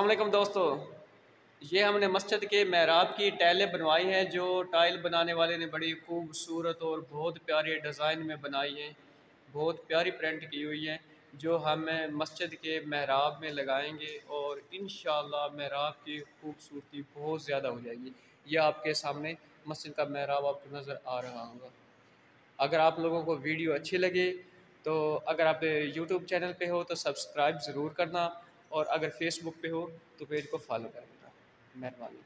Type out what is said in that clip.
वालेकुम दोस्तों। ये हमने मस्जिद के महराब की टाइलें बनवाई हैं, जो टाइल बनाने वाले ने बड़ी खूबसूरत और बहुत प्यारे डिज़ाइन में बनाई हैं। बहुत प्यारी प्रिंट की हुई है, जो हम मस्जिद के महराब में लगाएँगे और इन महराब की खूबसूरती बहुत ज़्यादा हो जाएगी। यह आपके सामने मस्जिद का महराब आपको नज़र आ रहा होगा। अगर आप लोगों को वीडियो अच्छी लगे तो अगर आप यूट्यूब चैनल पे हो तो सब्सक्राइब ज़रूर करना और अगर फेसबुक पे हो तो पेज को फॉलो कर। मेहरबानी